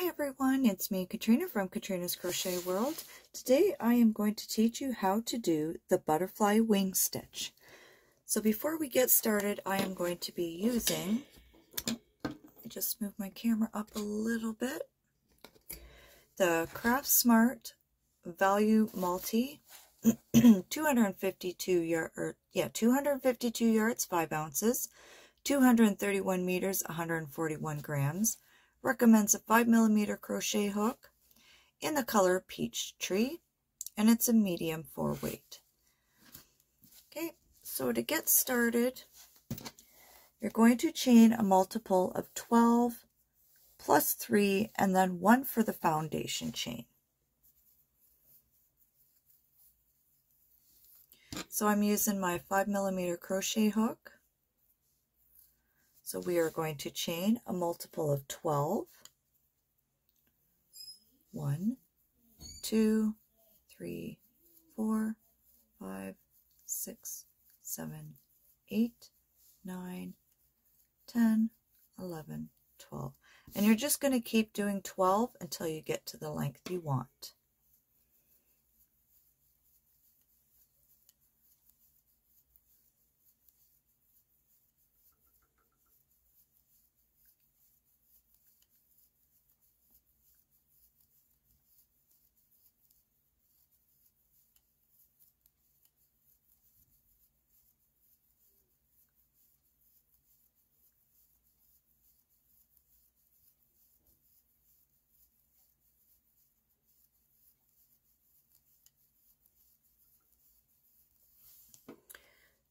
Hi everyone, it's me Katrina from Katrina's Crochet World. Today I am going to teach you how to do the butterfly wing stitch. So before we get started, I am going to be using, I just move my camera up a little bit, the Craft Smart Value Multi 252 yard, or, er, yeah, 252 yards, 5 ounces, 231 meters, 141 grams, recommends a 5 millimeter crochet hook in the color Peach Tree, and it's a medium four weight. Okay, so to get started, you're going to chain a multiple of 12 plus 3 and then 1 for the foundation chain. So I'm using my 5 millimeter crochet hook so we are going to chain a multiple of 12. 1, 2, 3, 4, 5, 6, 7, 8, 9, 10, 11, 12. And you're just going to keep doing 12 until you get to the length you want.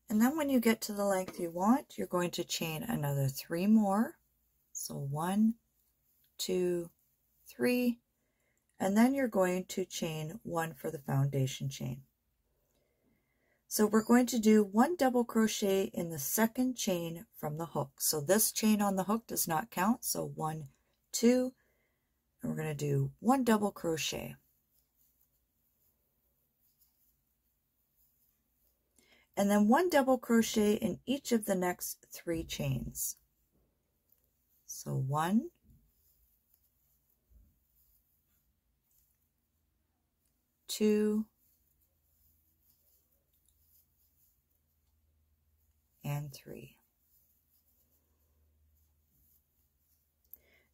And then when you get to the length you want, you're going to chain another three more. So one, two, three, and then you're going to chain one for the foundation chain. So we're going to do one double crochet in the second chain from the hook. So this chain on the hook does not count. So one, two, and we're going to do one double crochet. And then one double crochet in each of the next three chains. So one, two, and three.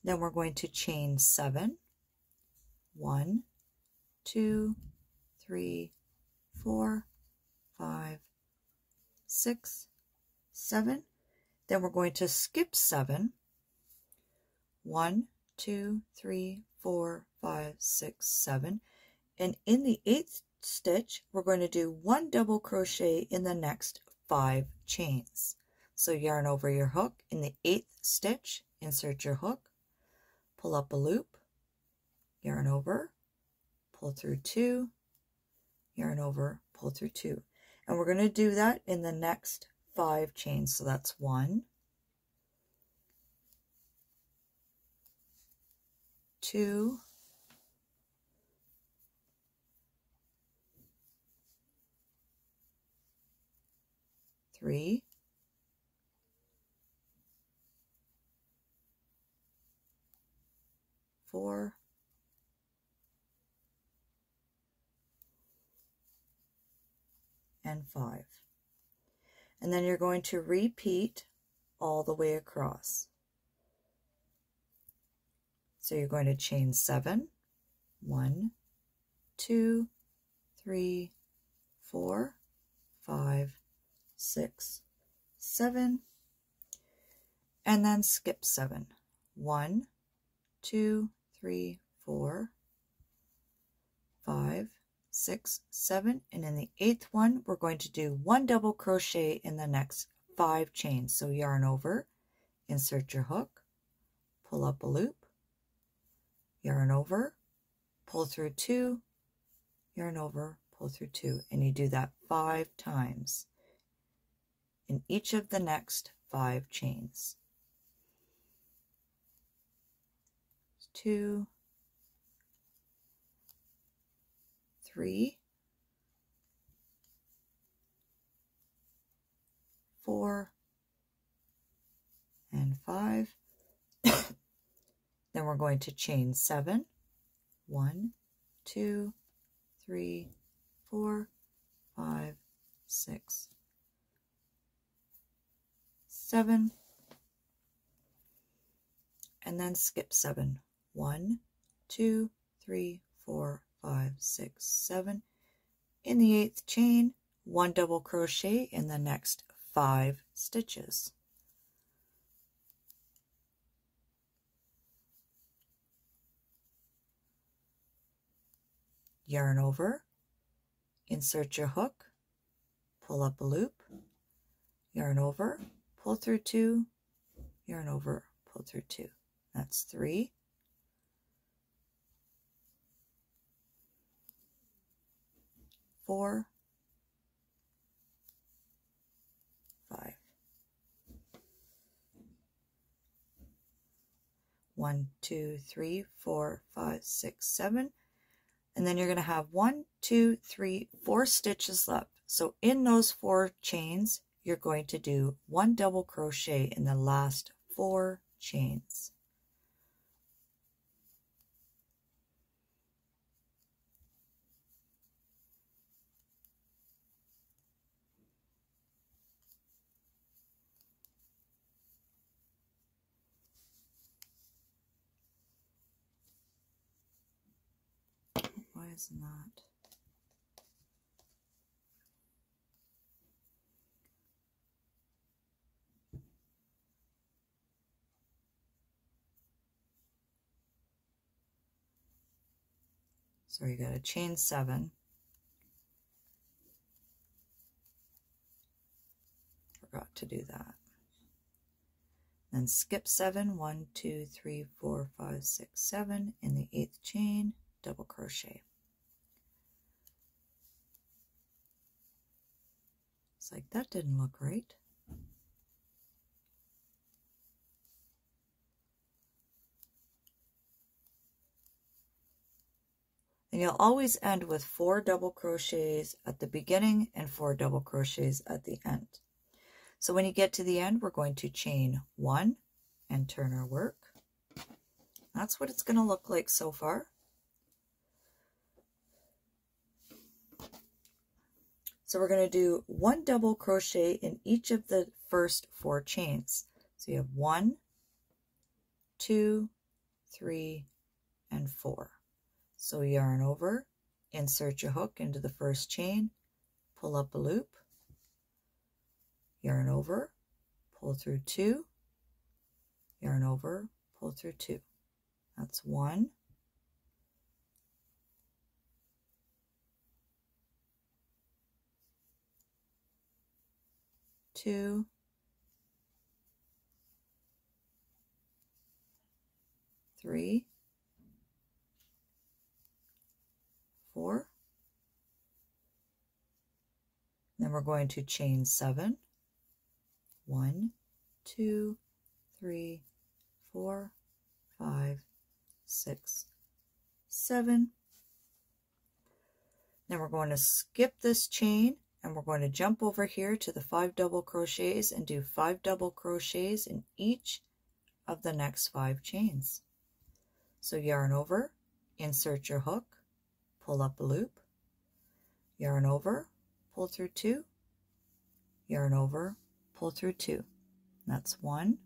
Then we're going to chain seven. One, two, three, four, five, six, seven. Then we're going to skip seven. One, two, three, four, five, six, seven. And in the eighth stitch, we're going to do one double crochet in the next five chains. So yarn over your hook in the eighth stitch, insert your hook, pull up a loop, yarn over, pull through two, yarn over, pull through two. And we're going to do that in the next five chains. So that's one, two, three, four, and 5. And then you're going to repeat all the way across. So you're going to chain 7, 1, 2, 3, 4, 5, 6, 7, and then skip 7. 1, 2, 3, 4, 5, six, seven, and in the eighth one, we're going to do one double crochet in the next five chains. So yarn over, insert your hook, pull up a loop, yarn over, pull through two, yarn over, pull through two, and you do that five times in each of the next five chains. Two, three, four, and five. Then we're going to chain seven. One, two, three, four, five, six, seven, and then skip seven. One, two, three, four, five, six, seven. In the eighth chain, one double crochet in the next five stitches. Yarn over, insert your hook, pull up a loop, yarn over, pull through two, yarn over, pull through two. That's three. Four, five. One, two, three, four, five, six, seven. And then you're going to have one, two, three, four stitches left. So in those four chains, you're going to do one double crochet in the last four chains. Isn't? So you got a chain seven. Forgot to do that. Then skip seven, one, two, three, four, five, six, seven in the eighth chain, double crochet. Like that didn't look right. And you'll always end with four double crochets at the beginning and four double crochets at the end. So when you get to the end, we're going to chain one and turn our work. That's what it's going to look like so far. So we're going to do one double crochet in each of the first four chains. So you have one, two, three, and four. So yarn over, insert your hook into the first chain, pull up a loop, yarn over, pull through two, yarn over, pull through two. That's one, two, three, four. Then we're going to chain seven. One, two, three, four, five, six, seven. Then we're going to skip this chain and we're going to jump over here to the five double crochets and do five double crochets in each of the next five chains. So yarn over, insert your hook, pull up a loop, yarn over, pull through two, yarn over, pull through two. That's one,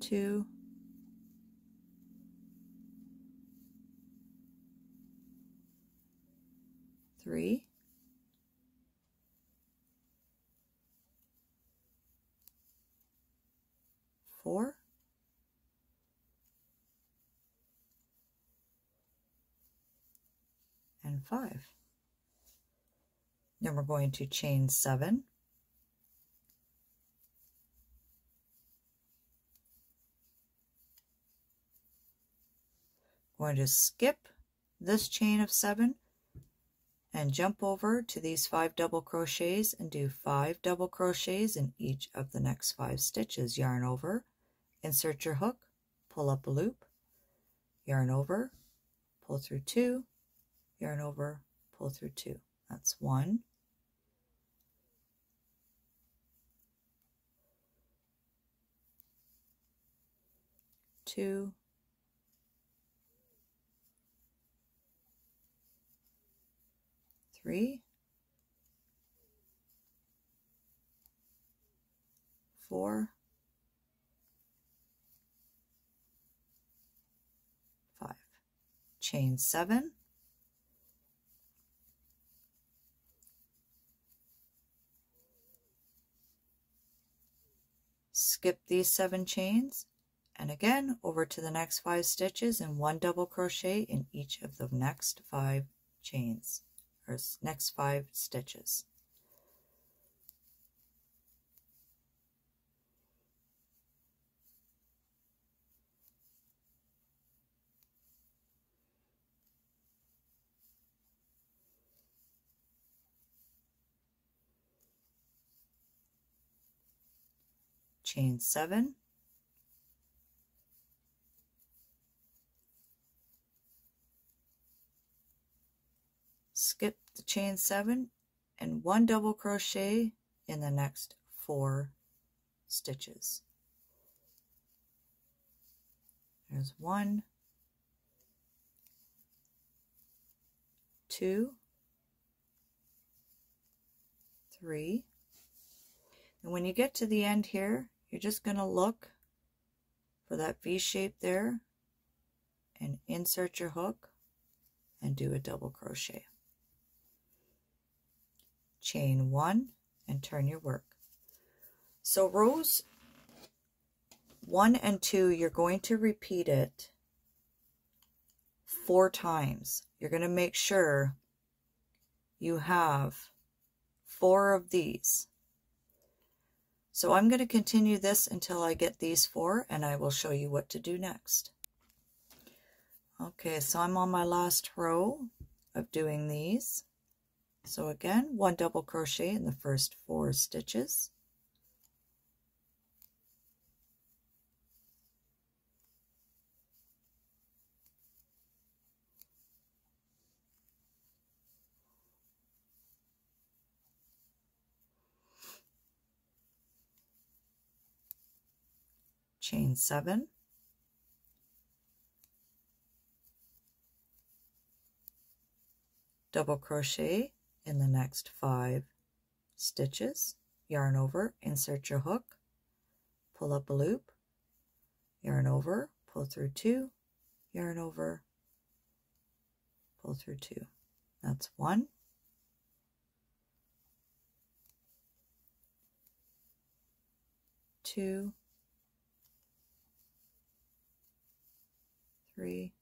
two, three, four, and five. Then we're going to chain seven. Going to skip this chain of seven and jump over to these five double crochets and do five double crochets in each of the next five stitches. Yarn over insert your hook pull up a loop yarn over pull through two yarn over pull through two. That's one. Two three, four, five. Chain seven. Skip these seven chains and again over to the next five stitches and one double crochet in each of the next five chains or next five stitches. chain seven skip the chain seven and one double crochet in the next four stitches there's one two three and when you get to the end here you're just going to look for that V shape there and insert your hook and do a double crochet. Chain one and turn your work. So rows one and two, you're going to repeat it four times. You're going to make sure you have four of these. So I'm going to continue this until I get these four and I will show you what to do next. Okay, so I'm on my last row of doing these. So again, one double crochet in the first four stitches. chain seven, double crochet in the next five stitches, yarn over, insert your hook, pull up a loop, yarn over, pull through two, yarn over, pull through two. That's one. Two, three,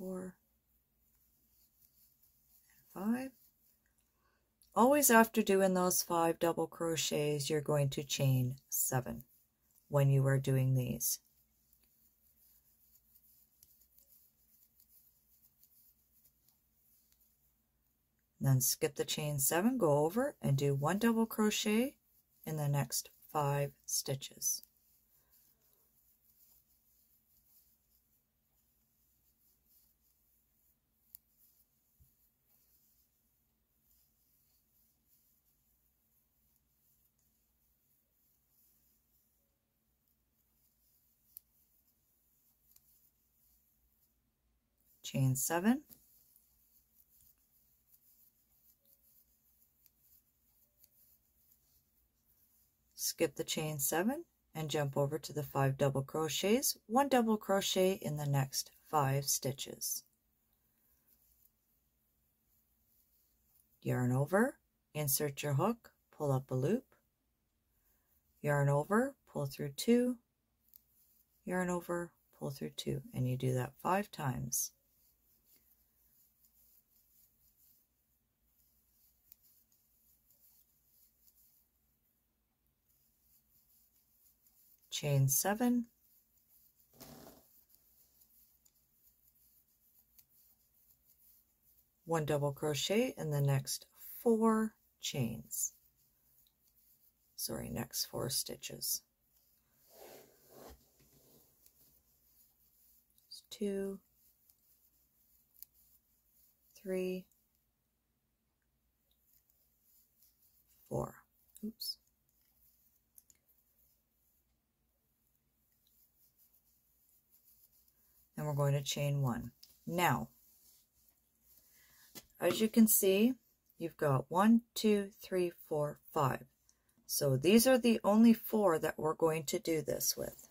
four, and five. Always after doing those five double crochets, you're going to chain seven when you are doing these. Then skip the chain seven, go over and do one double crochet in the next five stitches. Chain seven, skip the chain seven and jump over to the five double crochets, one double crochet in the next five stitches. Yarn over, insert your hook, pull up a loop, yarn over, pull through two, yarn over, pull through two, and you do that five times. Chain seven, one double crochet in the next four chains. Sorry next four stitches. Two three four. Oops and we're going to chain one. Now, as you can see, you've got one, two, three, four, five. So these are the only four that we're going to do this with.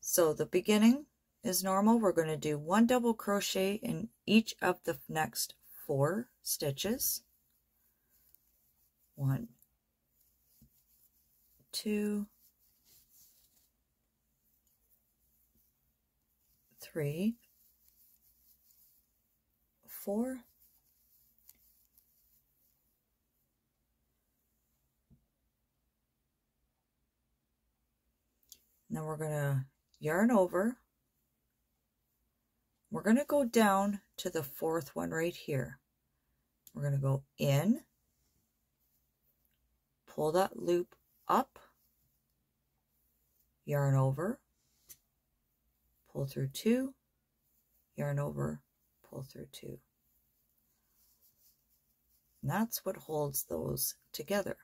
So the beginning is normal. We're going to do one double crochet in each of the next four stitches. One, two, three, four, Now we're going to yarn over. We're going to go down to the fourth one right here. We're going to go in, pull that loop up, yarn over, pull through two, yarn over, pull through two. And that's what holds those together.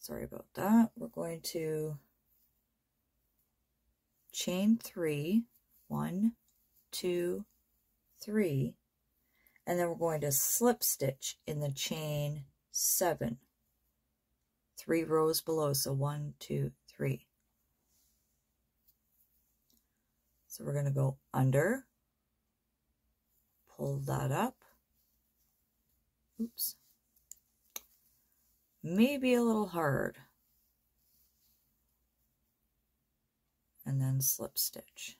sorry about that. We're going to chain three, one, two, three, and then we're going to slip stitch in the chain seven, three rows below. So one, two, three. So we're going to go under, pull that up. Oops maybe a little hard. And then slip stitch.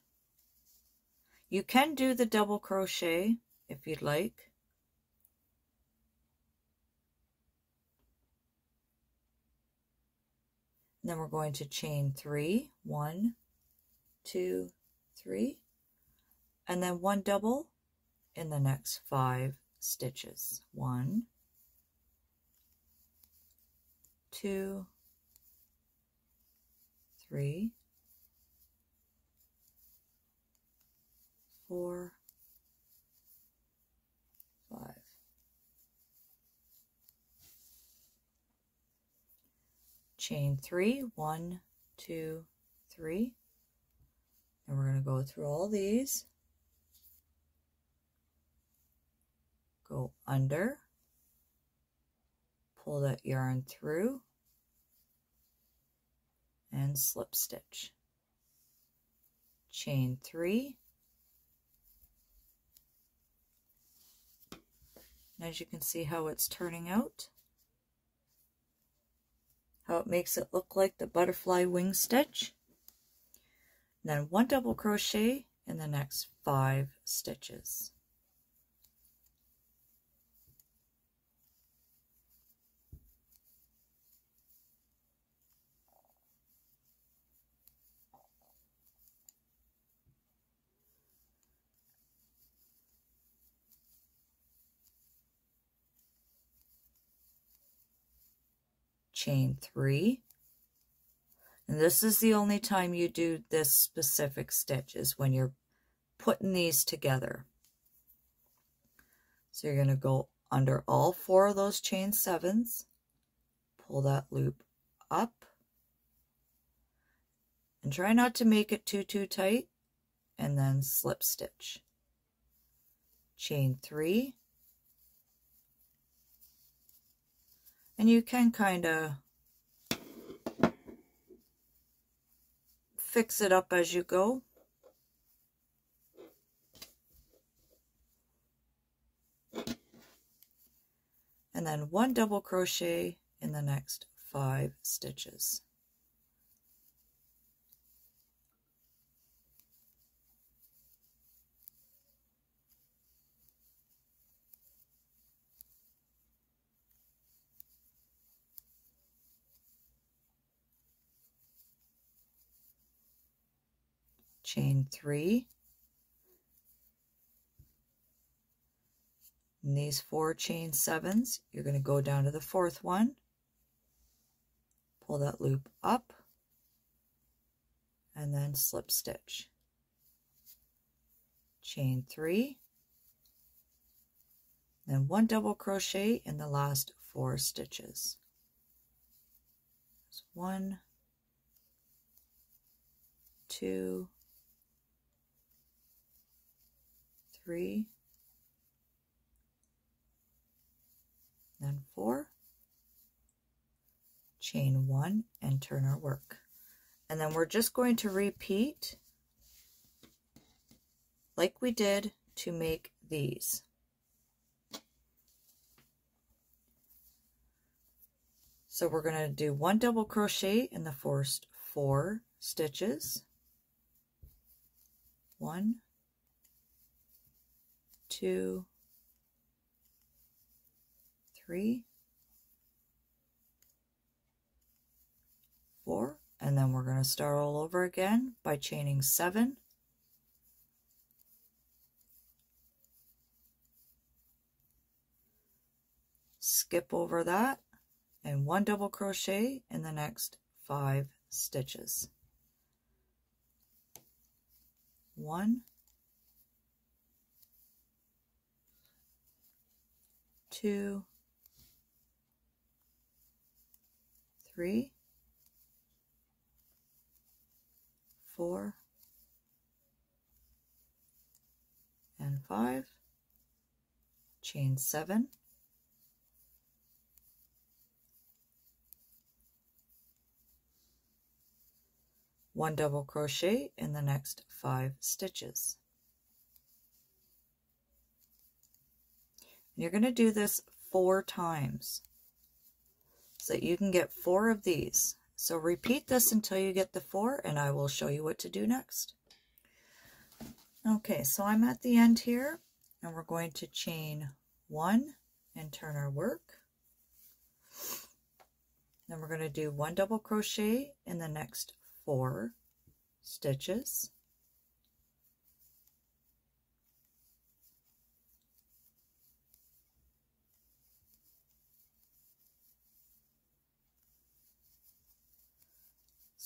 You can do the double crochet if you'd like. And then we're going to chain three, one, two, three, and then one double in the next five stitches. One, two, three, four, five. Chain three, one, two, three. And we're going to go through all these. Go under pull that yarn through and slip stitch chain three and as you can see how it's turning out how it makes it look like the butterfly wing stitch. Then one double crochet in the next five stitches chain three. And this is the only time you do this specific stitch is when you're putting these together. So you're going to go under all four of those chain sevens, pull that loop up, and try not to make it too, too tight, and then slip stitch. Chain three, And you can kind of fix it up as you go. And then one double crochet in the next five stitches. Chain three. In these four chain sevens, you're going to go down to the fourth one, pull that loop up, and then slip stitch. Chain three, then one double crochet in the last four stitches. So one, two, three, then four, chain one and turn our work. And then we're just going to repeat like we did to make these. So we're going to do one double crochet in the first four stitches. One, two, three, four, and then we're going to start all over again by chaining seven, skip over that and one double crochet in the next five stitches. One, two, three, four, and five, chain seven, one double crochet in the next five stitches. You're going to do this four times so that you can get four of these. So repeat this until you get the four and I will show you what to do next. Okay, so I'm at the end here and we're going to chain one and turn our work. Then we're going to do one double crochet in the next four stitches.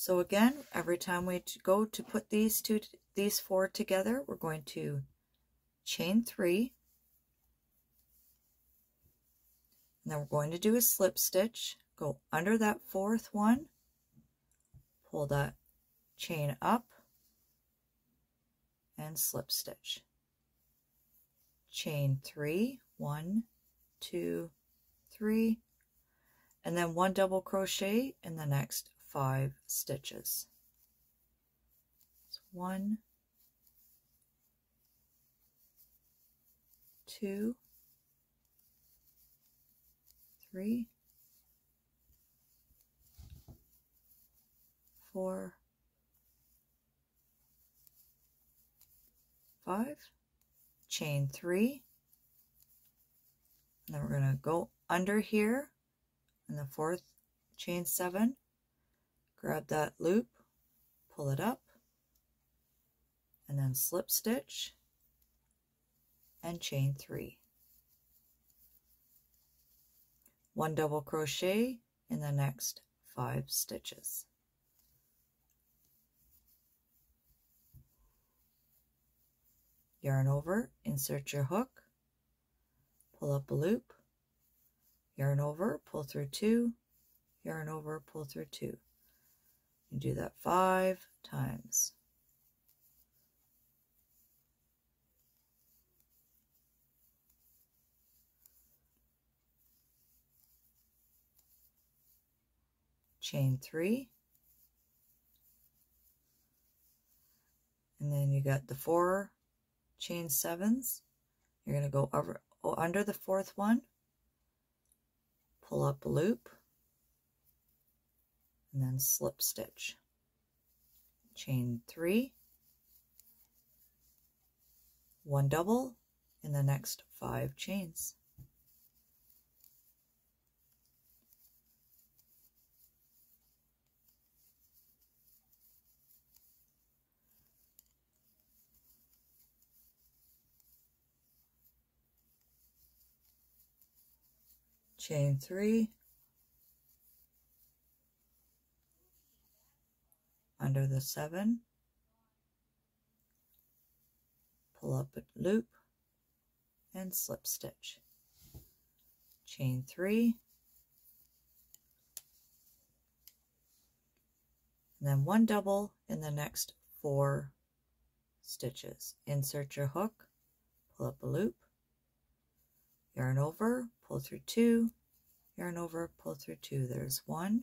So again, every time we go to put these two, these four together, we're going to chain three. And then we're going to do a slip stitch, go under that fourth one, pull that chain up and slip stitch. Chain three, one, two, three, and then one double crochet in the next five stitches. So one, two, three, four, five, chain three, and then we're going to go under here. In the fourth chain seven, grab that loop, pull it up, and then slip stitch and chain three. One double crochet in the next five stitches. yarn over, insert your hook, pull up a loop, yarn over, pull through two, yarn over, pull through two. You do that five times. Chain three. And then you got the four chain sevens. You're going to go over oh, under the fourth one, pull up a loop, and then slip stitch. Chain three, one double in the next five chains. chain three, under the seven, pull up a loop and slip stitch. chain three, and then one double in the next four stitches. Insert your hook, pull up a loop, yarn over, pull through two, yarn over, pull through two. There's one,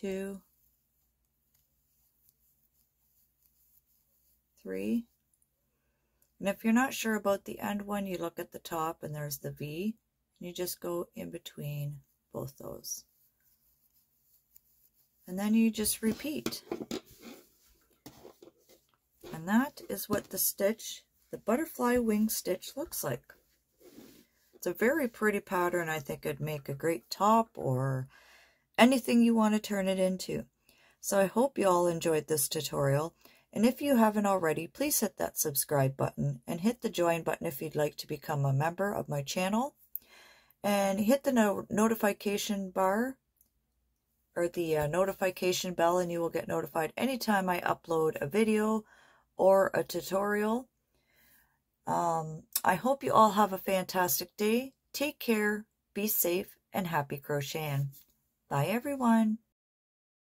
two, three. And if you're not sure about the end one, you look at the top and there's the V, and you just go in between both those. And then you just repeat. And that is what the stitch, the butterfly wing stitch looks like. It's a very pretty pattern. I think it'd make a great top or anything you want to turn it into. So I hope you all enjoyed this tutorial. And if you haven't already, please hit that subscribe button and hit the join button if you'd like to become a member of my channel. And hit the no notification bar or the uh, notification bell and you will get notified anytime I upload a video or a tutorial. Um, I hope you all have a fantastic day. Take care, be safe, and happy crocheting. Bye, everyone.